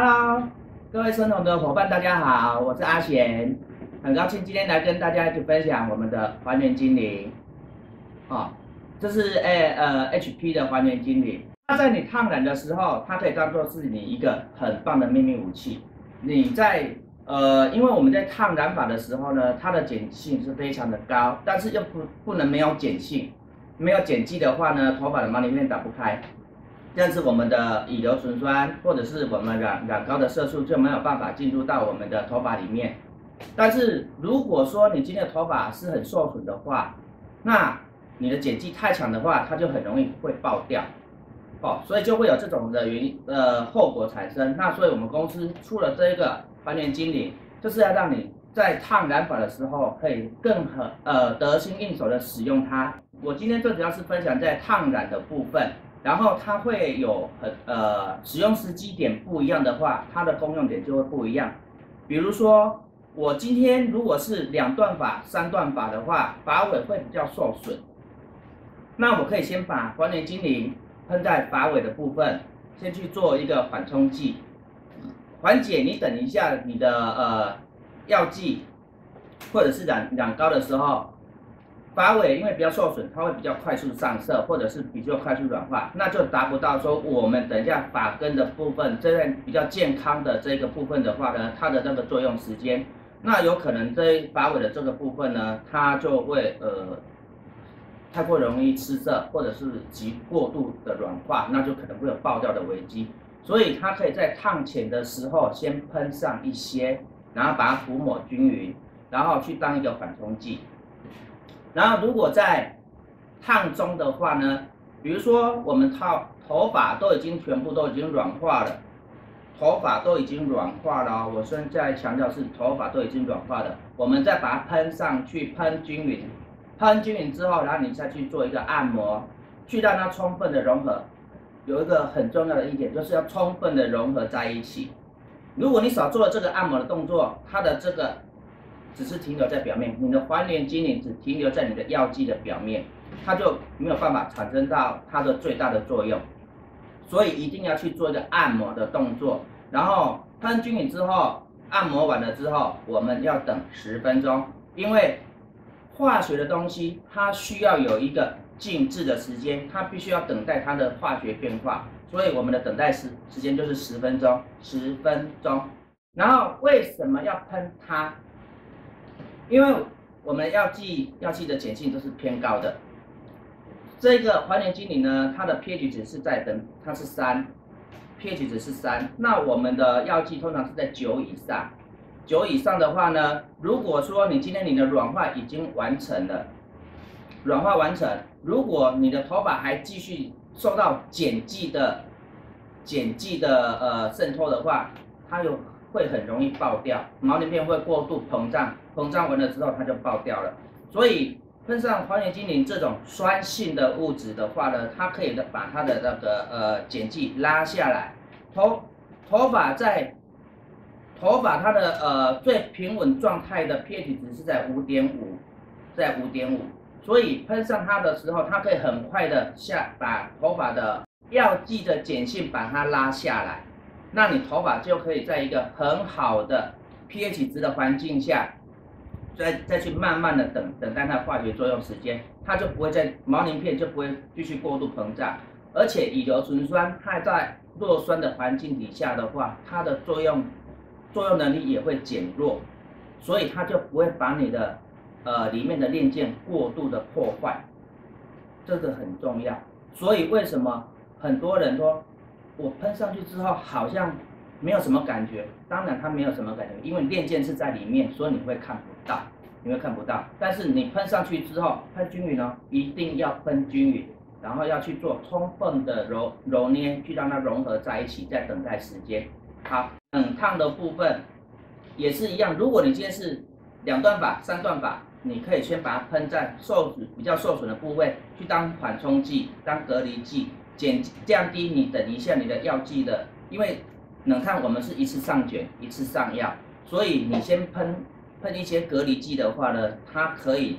Hello，各位生酮的伙伴，大家好，我是阿贤，很高兴今天来跟大家一起分享我们的还原精灵。哦，这是诶呃 HP 的还原精灵，它在你烫染的时候，它可以当做是你一个很棒的秘密武器。你在呃，因为我们在烫染发的时候呢，它的碱性是非常的高，但是又不不能没有碱性，没有碱剂的话呢，头发的毛鳞片打不开。像是我们的乙硫醇酸，或者是我们染染膏的色素就没有办法进入到我们的头发里面。但是如果说你今天的头发是很受损的话，那你的碱剂太强的话，它就很容易会爆掉，哦，所以就会有这种的原因呃后果产生。那所以我们公司出了这个还原精灵，就是要让你在烫染发的时候可以更很呃得心应手的使用它。我今天最主要是分享在烫染的部分。然后它会有很呃使用时机点不一样的话，它的功用点就会不一样。比如说我今天如果是两段法、三段法的话，发尾会比较受损。那我可以先把还原精灵喷在发尾的部分，先去做一个缓冲剂，缓解你等一下你的呃药剂或者是染染膏的时候。发尾因为比较受损，它会比较快速上色，或者是比较快速软化，那就达不到说我们等一下发根的部分，这样比较健康的这个部分的话呢，它的那个作用时间，那有可能这发尾的这个部分呢，它就会呃太过容易吃色，或者是极过度的软化，那就可能会有爆掉的危机。所以它可以在烫前的时候先喷上一些，然后把它涂抹均匀，然后去当一个缓冲剂。然后，如果在烫中的话呢，比如说我们套头发都已经全部都已经软化了，头发都已经软化了，我现在强调是头发都已经软化了，我们再把它喷上去，喷均匀，喷均匀之后，然后你再去做一个按摩，去让它充分的融合。有一个很重要的一点，就是要充分的融合在一起。如果你少做了这个按摩的动作，它的这个。只是停留在表面，你的还原精灵只停留在你的药剂的表面，它就没有办法产生到它的最大的作用。所以一定要去做一个按摩的动作，然后喷均匀之后，按摩完了之后，我们要等十分钟，因为化学的东西它需要有一个静置的时间，它必须要等待它的化学变化，所以我们的等待时时间就是十分钟，十分钟。然后为什么要喷它？因为我们药剂药剂的碱性都是偏高的，这个还原精灵呢，它的 pH 值是在等，它是三，pH 值是三。那我们的药剂通常是在九以上，九以上的话呢，如果说你今天你的软化已经完成了，软化完成，如果你的头发还继续受到碱剂的碱剂的呃渗透的话，它有。会很容易爆掉，毛鳞片会过度膨胀，膨胀完了之后它就爆掉了。所以喷上还原精灵这种酸性的物质的话呢，它可以把它的那个呃碱剂拉下来。头头发在头发它的呃最平稳状态的 pH 值是在五点五，在五点五。所以喷上它的时候，它可以很快的下把头发的药剂的碱性把它拉下来。那你头发就可以在一个很好的 pH 值的环境下，再再去慢慢的等等待它化学作用时间，它就不会在毛鳞片就不会继续过度膨胀，而且乙硫醇酸它在弱酸的环境底下的话，它的作用作用能力也会减弱，所以它就不会把你的呃里面的链件过度的破坏，这个很重要。所以为什么很多人说？我喷上去之后好像没有什么感觉，当然它没有什么感觉，因为链件是在里面，所以你会看不到，你会看不到。但是你喷上去之后，喷均匀哦，一定要喷均匀，然后要去做充分的揉揉捏，去让它融合在一起，再等待时间。好，冷烫的部分也是一样，如果你今天是两段法、三段法，你可以先把它喷在受损比较受损的部位，去当缓冲剂、当隔离剂。减降低你等一下你的药剂的，因为冷烫我们是一次上卷一次上药，所以你先喷喷一些隔离剂的话呢，它可以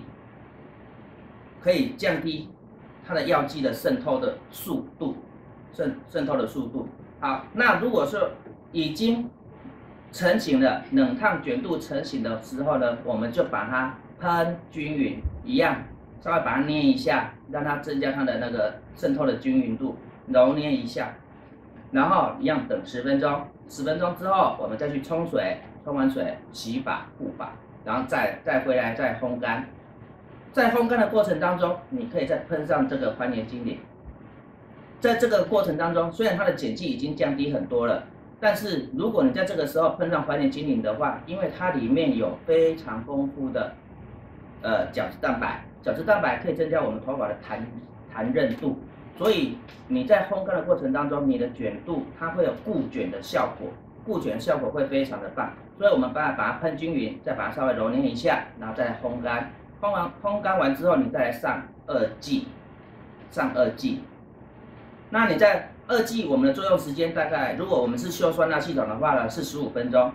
可以降低它的药剂的渗透的速度，渗渗透的速度。好，那如果是已经成型了，冷烫卷度成型的时候呢，我们就把它喷均匀，一样，稍微把它捏一下，让它增加它的那个渗透的均匀度，揉捏一下，然后一样等十分钟，十分钟之后我们再去冲水，冲完水洗发护发，然后再再回来再烘干，在烘干的过程当中，你可以再喷上这个还原精灵。在这个过程当中，虽然它的碱剂已经降低很多了，但是如果你在这个时候喷上还原精灵的话，因为它里面有非常丰富的呃角质蛋白，角质蛋白可以增加我们头发的弹弹韧度，所以你在烘干的过程当中，你的卷度它会有固卷的效果，固卷效果会非常的棒。所以我们把它把它喷均匀，再把它稍微揉捏一下，然后再烘干，烘完烘干完之后，你再来上二剂，上二剂。那你在二剂，我们的作用时间大概，如果我们是溴酸钠系统的话呢，是十五分钟，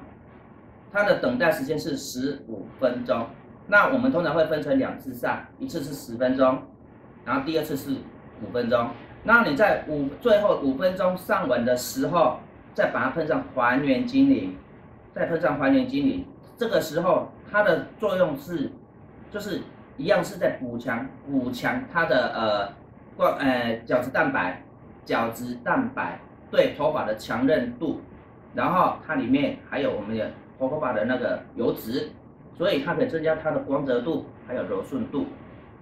它的等待时间是十五分钟。那我们通常会分成两次上，一次是十分钟，然后第二次是五分钟。那你在五最后五分钟上完的时候，再把它喷上还原精灵，再喷上还原精灵，这个时候它的作用是，就是一样是在补强补强它的呃光呃角质蛋白。角质蛋白对头发的强韧度，然后它里面还有我们的头发的那个油脂，所以它可以增加它的光泽度，还有柔顺度。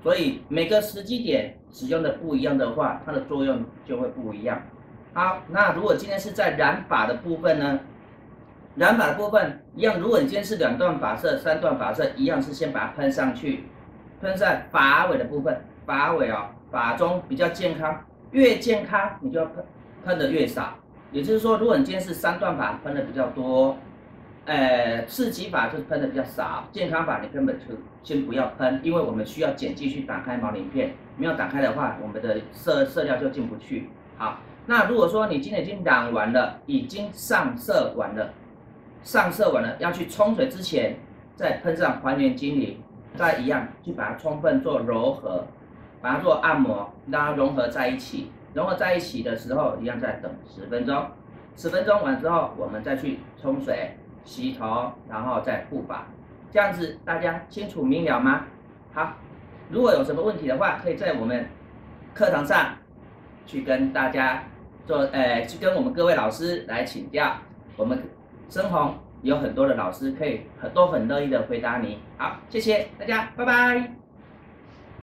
所以每个时机点使用的不一样的话，它的作用就会不一样。好，那如果今天是在染发的部分呢？染发的部分一样，如果你今天是两段发色、三段发色，一样是先把它喷上去，喷在发尾的部分，发尾哦，发中比较健康。越健康，你就要喷喷的越少。也就是说，如果你今天是三段发，喷的比较多，呃，刺激法就是喷的比较少。健康法你根本就先不要喷，因为我们需要碱剂去打开毛鳞片，没有打开的话，我们的色色料就进不去。好，那如果说你今天已经染完了，已经上色完了，上色完了要去冲水之前，再喷上还原精灵，再一样去把它充分做柔和。把它做按摩，让它融合在一起。融合在一起的时候，一样再等十分钟。十分钟完之后，我们再去冲水、洗头，然后再护发。这样子大家清楚明了吗？好，如果有什么问题的话，可以在我们课堂上去跟大家做，呃，去跟我们各位老师来请教。我们深红有很多的老师可以很多很乐意的回答你。好，谢谢大家，拜拜。